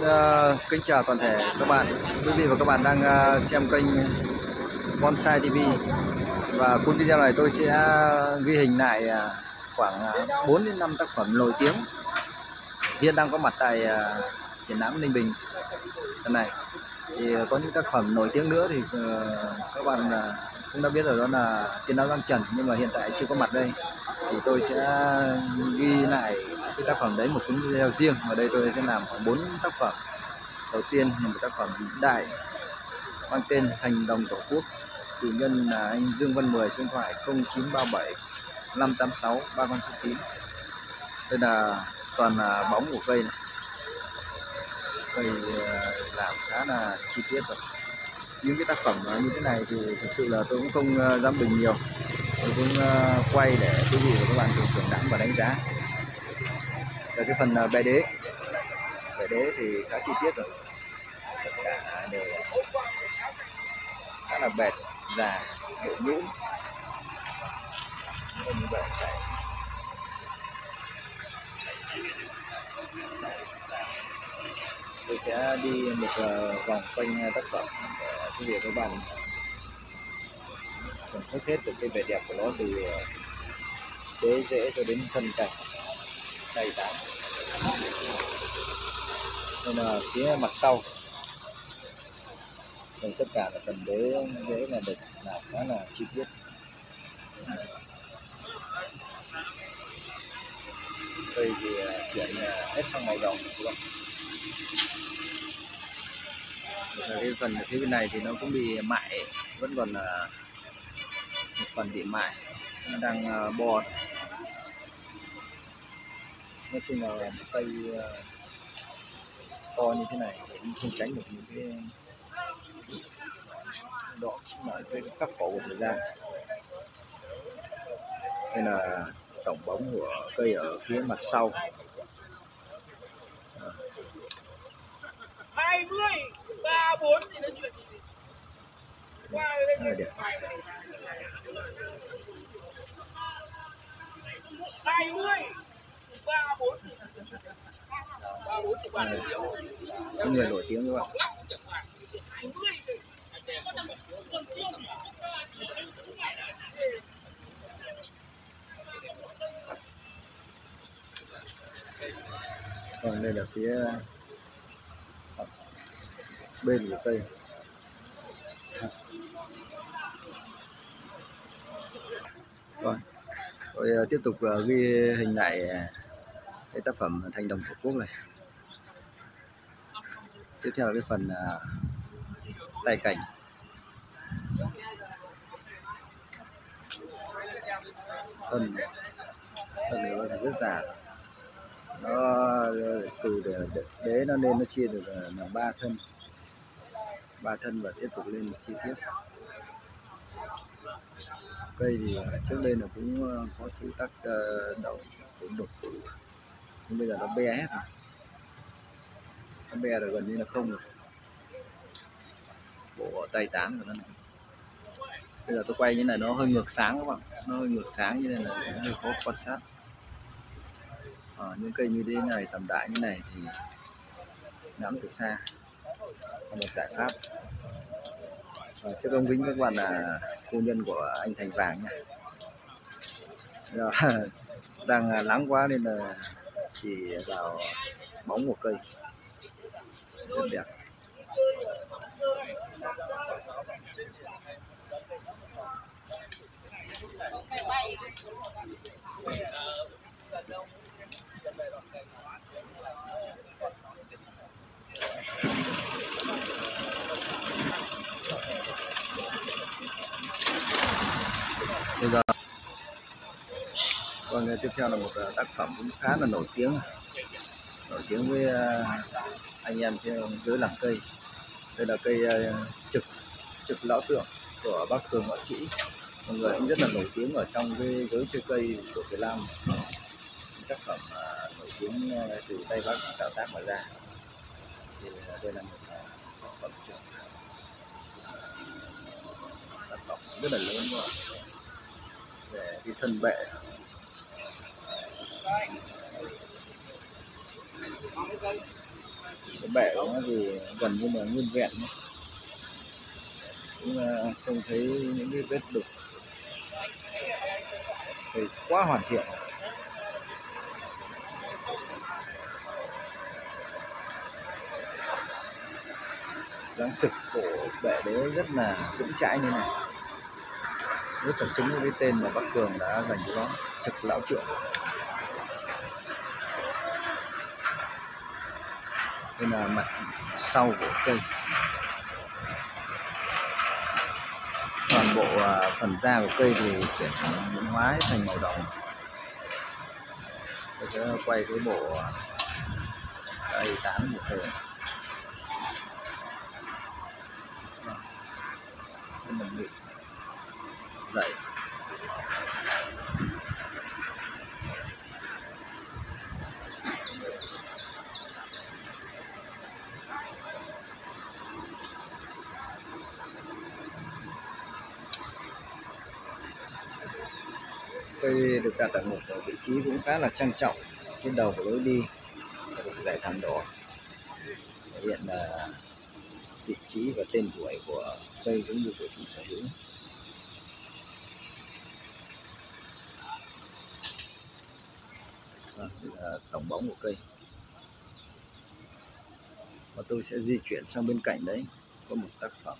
Xin uh, kính chào toàn thể các bạn, quý vị và các bạn đang uh, xem kênh Bonsai TV và cuốn video này tôi sẽ ghi hình lại uh, khoảng uh, 4 đến 5 tác phẩm nổi tiếng hiện đang có mặt tại uh, triển lãm Ninh Bình. Lần này thì có những tác phẩm nổi tiếng nữa thì uh, các bạn uh, cũng đã biết rồi đó là tiền áo Giang Trần. Nhưng mà hiện tại chưa có mặt đây thì tôi sẽ ghi lại cái tác phẩm đấy, một cuốn video riêng. Và đây tôi sẽ làm khoảng bốn tác phẩm. Đầu tiên là một tác phẩm đại, mang tên thành đồng tổ quốc. Chủ nhân là anh Dương Văn Mười, số điện thoại 0937 586 3069 đây là toàn là bóng của cây này. Cây ờ, làm khá là chi tiết rồi. Những cái tác phẩm như thế này thì thực sự là tôi cũng không ờ, dám bình nhiều. Tôi cũng ờ, quay để quý vị và các bạn cùng thưởng lãm và đánh giá về cái phần à, bè đế. Bè đế thì khá chi tiết rồi. Tất cả đều khá là bệt già độ nhũn như vậy chạy. Tôi sẽ đi một à, vòng quanh à, tác phẩm để quý vị các bạn. Thưởng thức hết được cái vẻ đẹp của nó từ đế dễ cho đến thân cảnh đầy tán nhưng là phía mặt sau. Còn tất cả là phần đế đế là được là khá là chi tiết. Đây thì à, chuyển à, hết sang màu đồng luôn bạn cái phần ở phía bên này thì nó cũng bị mại, vẫn còn là một phần bị mại. Nó đang à, bò nói chung là một cây to như thế này cũng không tránh được những cái độ mà cái khắc khổ của thời gian. Đây là tổng bóng của cây ở phía mặt sau. Hai mươi ba bốn thì nói chuyện gì qua đây đẹp hai mươi ba bốn ba bốn thì bạn người nổi tiếng các bạn còn đây là phía ờ, bên của cây. Rồi tôi ờ, tiếp tục ờ, ghi hình lại cái tác phẩm thanh đồng tổ quốc này. Tiếp theo là cái phần à, uh, tay cảnh. Thân thân này là rất già nó ờ, từ để đế nó nên nó chia được à, là ba thân. Ba thân và tiếp tục lên một chi tiết. Cây thì à, trước đây là cũng ờ, có sự tác ờ, động cũng đột tử nhưng bây giờ nó be hết rồi nó be rồi gần như là không rồi. Bộ tay tán của nó này. Bây giờ tôi quay như này nó hơi ngược sáng các bạn. Nó hơi ngược sáng như này là hơi khó quan sát. À, những cây như thế này tầm đại như này thì ngắm từ xa. Là một giải pháp. Và trước ông kính các bạn là phu nhân của anh Thành Vàng nha. Đang à, nắng quá nên là chỉ vào bóng một cây. Rất đẹp. bây tiếp theo là một à, tác phẩm cũng khá là nổi tiếng à. nổi tiếng với à, anh em trên dưới làng cây. Đây là cây trực trực lão tượng của bác cường họa sĩ. Một người cũng rất là nổi tiếng ở trong cái giới chơi cây của Việt Nam. Tác phẩm nổi tiếng từ tay bác tạo tác mà ra. Thì đây là một tác phẩm trực. Tác phẩm rất là lớn rồi về cái thân bệ cái bể của nó thì gần như là nguyên vẹn nhé. mà không thấy những cái vết đục. Thì quá hoàn thiện. Dáng trực của bệ đấy rất là vững chãi như này. Rất là xứng với cái tên mà Bắc Cường đã dành cho nó, trực lão trượng. Đây là mặt sau của cây. Toàn bộ à, phần da của cây thì chuyển biến hóa thành màu đồng tôi sẽ quay cái bộ à, cây tán của cây cái mình bị dậy cây được đặt ở một vị trí cũng khá là trang trọng trên đầu của lối đi được giải thảm đỏ thể hiện là vị trí và tên tuổi của cây cũng như của chủ sở hữu. Vâng, là tổng bóng của cây. Và tôi sẽ di chuyển sang bên cạnh đấy, có một tác phẩm.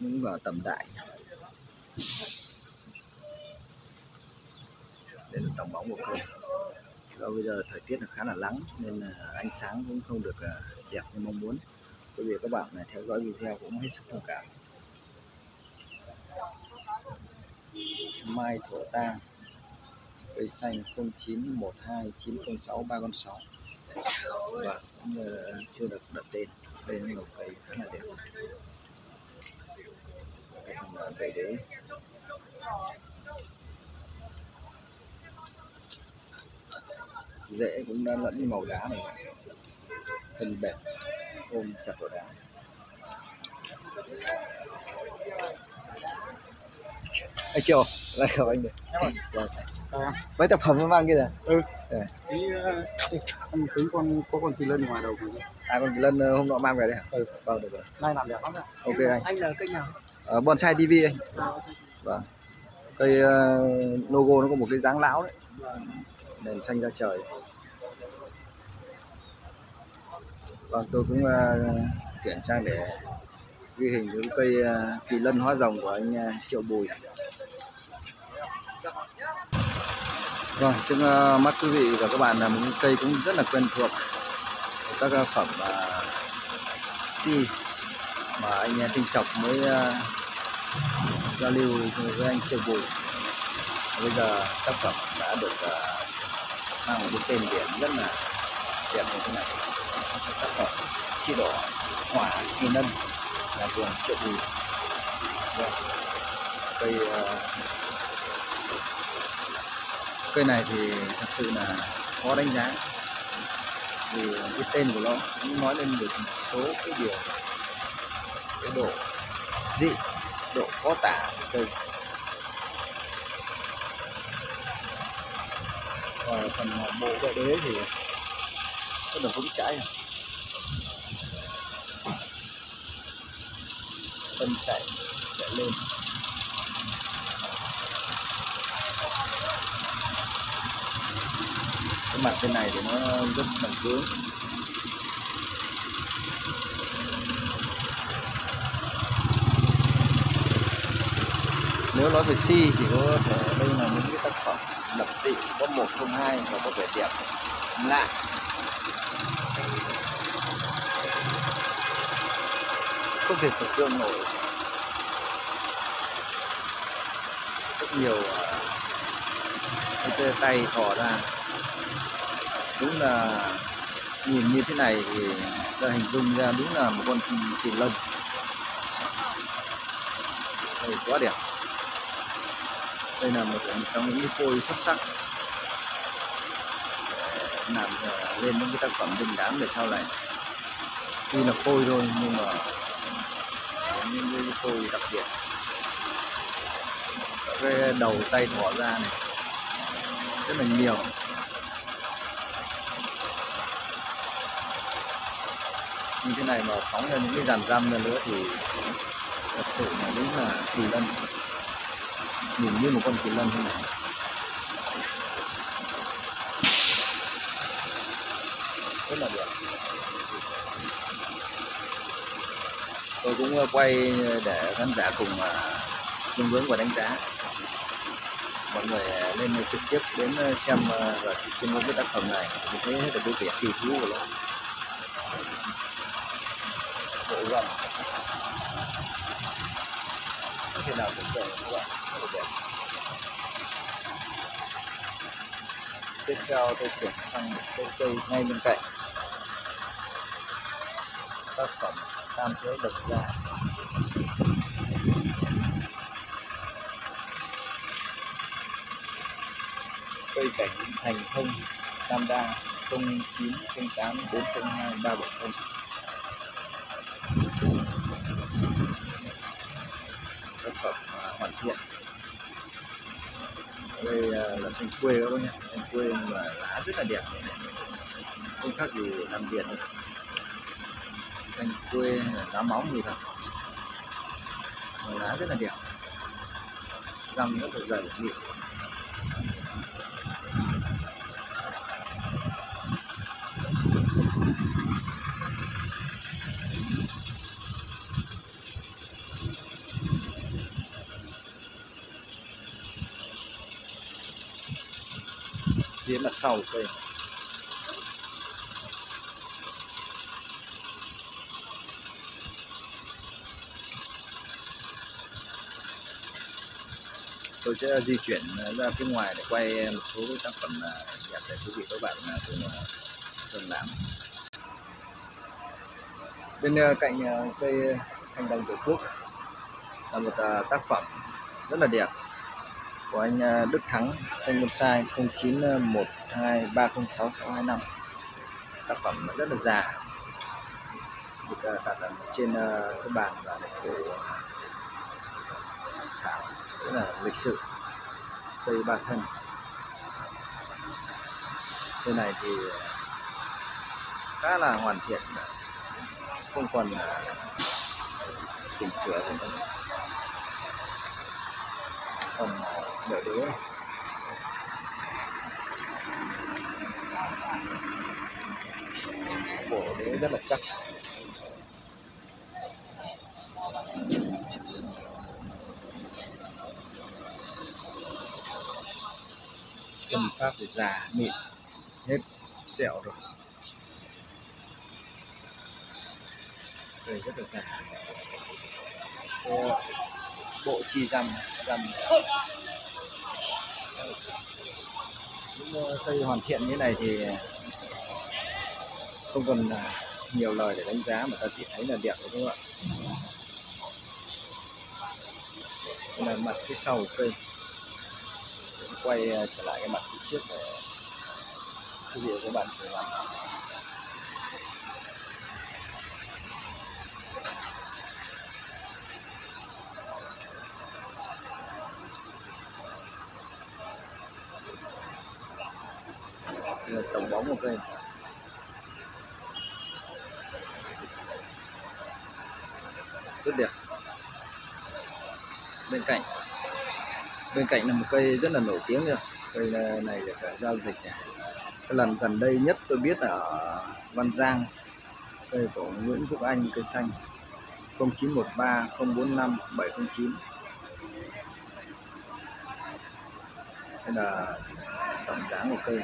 Những vào tầm đại. Đây là tổng bóng của cơ. do bây giờ thời tiết là khá là nắng nên là ánh sáng cũng không được à, đẹp như mong muốn. Quý vị các bạn này theo dõi video cũng hết sức thông cảm. Mai thổ tang, cây xanh 0912906 ba con sáu và vâng, cũng à, chưa được đặt tên. Đây là một cây khá là đẹp đây là cây đấy rễ cũng đã lẫn màu đá này thân bẹp ôm chặt vào đá anh chiều lại gặp anh được vâng. mấy tác phẩm nó mang kia nè Ừ. Đây. Tí, uh, anh tính con có con kỳ lân ngoài đầu của à con kỳ lân ờ, hôm nọ mang về đấy hả Ừ. vâng được rồi Nay làm đẹp lắm ạ. ok anh Anh là kênh nào? Uh, bonsai tv anh vâng. Cây uh, logo nó có một cái dáng lão đấy. Nền xanh ra trời. Vâng tôi cũng uh, chuyển sang để ghi hình những cây uh, kỳ lân hóa rồng của anh uh, triệu bùi. Vâng trước uh, mắt quý vị và các bạn là một cây cũng rất là quen thuộc. Các ờ, phẩm uh, si mà anh ờ, Tinh Chọc mới uh, giao lưu với anh Triệu Bùi bây giờ tác phẩm đã được uh, mang một cái tên biển rất là đẹp như thế này. Tác phẩm si đỏ hỏa kỳ lân là vườn Triệu Bùi. Vâng. Cây uh, cây này thì thật sự là khó đánh giá. Vì cái tên của nó cũng nói lên được một số cái điều cái độ dị độ khó tả của cây và phần bộ bệ đế thì rất là vững chãi. Tân chạy chạy lên. Cái mặt bên này thì nó rất là cứng. Nếu nói về si thì có thể đây là những cái tác phẩm lập dị có một không hai và có vẻ đẹp. Lạ. Không thể tưởng tượng nổi. Rất nhiều à, cái tay thò ra. Đúng là nhìn như thế này thì ta hình dung ra đúng là một con kỳ, kỳ lân. Đây, quá đẹp đây là một trong những phôi xuất sắc. Làm ờ, lên những cái tác phẩm đình đám về sau này. Tuy là phôi thôi, nhưng mà những cái phôi đặc biệt. Cái đầu tay thỏ ra này. Rất là nhiều. Như thế này mà phóng ra những cái dàn răm ra nữa thì thật sự là đúng là kỳ lân nhìn như một con kỳ lân thế này rất là đẹp. Tôi cũng ờ, quay để khán giả cùng ờ, hướng ngưỡng và đánh giá. Mọi người ờ, lên trực tiếp đến ờ, xem và chiêm ngưỡng cái tác phẩm này. Thì thấy hết là cái vẻ kỳ thú của nó. Bộ gần không thể nào cũng được các bạn rất là đẹp tiếp theo tôi chuyển sang một cây cây ngay bên cạnh tác phẩm tam giới độc gia, cây cảnh thành thông, tam đa 09 08 402 370 phẩm à, hoàn thiện. Đây à, là xanh quê các bác nhé. Xanh quê mà lá rất là đẹp. Không khác gì làm biển đâu. xanh quê lá móng gì thật lá rất là đẹp. Răng rất là dày mịn phía là sau cây tôi sẽ di chuyển ra phía ngoài để quay một số tác phẩm à, đẹp để quý vị các bạn à, cùng à, thưởng lãm. Bên cạnh cây hành đồng tổ quốc là một tác phẩm rất là đẹp của anh à, Đức Thắng xanh bonsai 0912306625 tác phẩm rất là già. Được à, đặt ở trên à, cái bàn và để thảo rất là lịch sự, cây ba thân. Cây này thì khá là hoàn thiện, không còn chỉnh sửa gì nữa phần đỡ đứa. Bộ đế rất là chắc. Chân pháp thì già mịn hết sẹo rồi. Đây rất là già bộ, chỉ chi răm những ờ, cây hoàn thiện như này thì không cần nhiều lời để đánh giá mà ta chỉ thấy là đẹp thôi các bạn đây là mặt phía sau của cây. Quay ờ, trở lại cái mặt phía trước để quý vị và các bạn cùng làm. Tổng bóng một cây rất đẹp. Bên cạnh. Bên cạnh là một cây rất là nổi tiếng rồi cây này được giao dịch này. cái lần gần đây nhất tôi biết là ở Văn Giang. Cây của Nguyễn Quốc Anh, cây xanh. 0913 045 709 đây là tổng dáng của cây.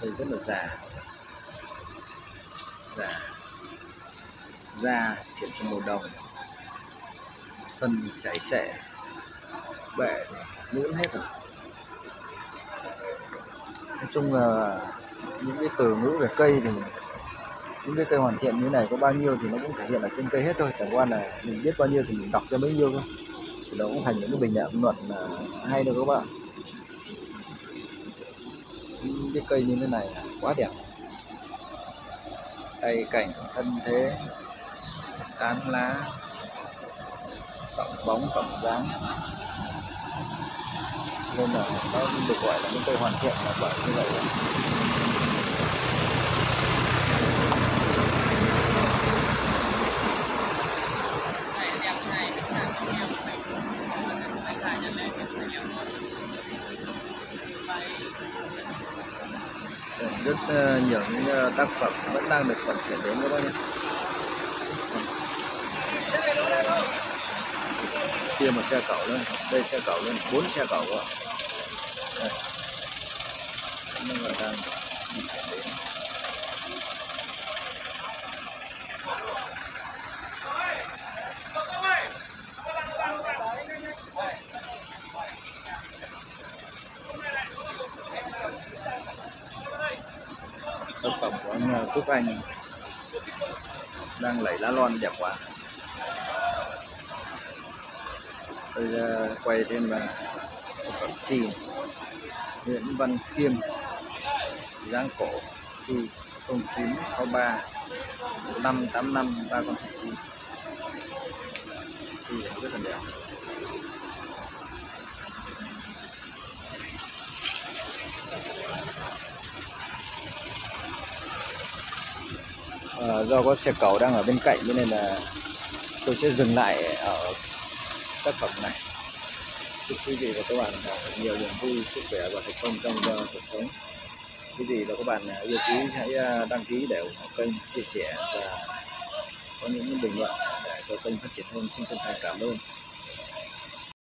Cây rất là già. Già. Da chuyển sang màu đồng. Thân chảy xệ bệ lũn hết rồi. Nói chung là những cái từ ngữ về cây thì những cái cây hoàn thiện như này có bao nhiêu thì nó cũng thể hiện ở trên cây hết thôi. Chẳng qua là mình biết bao nhiêu thì mình đọc ra bấy nhiêu thôi. Thì nó cũng thành những cái bình luận luận là hay được các bạn cái cây như thế này là quá đẹp. Cây cảnh thân thế tán lá tổng bóng tổng dáng. Nên là nó được gọi là những cây hoàn thiện là bởi như vậy này đẹp này cái hàng nhiều này cái dài nhân lên cái nhiều luôn vậy rất ờ, nhiều những ờ, tác phẩm vẫn đang được vận chuyển đến các bác nhé. Kia một xe cẩu lên, đây xe cẩu lên, bốn xe cẩu các bạn Nó là đang di chuyển đến tác phẩm của anh ờ, Quốc Anh đang lấy lá lon đẹp quá tôi quay thêm là tác phẩm si Nguyễn Văn Khiêm, Giang cổ si 0963 585 3 con số 9 si rất là đẹp. Do có xe cầu đang ở bên cạnh, cho nên là tôi sẽ dừng lại ở tác phẩm này. Chúc quý vị và các bạn nhiều niềm vui, sức khỏe và thành công trong ờ, cuộc sống. Quý vị và các bạn ờ, yêu quý, hãy ờ, đăng ký để ủng hộ kênh, chia sẻ và có những bình luận để cho kênh phát triển hơn. Xin chân thành cảm ơn.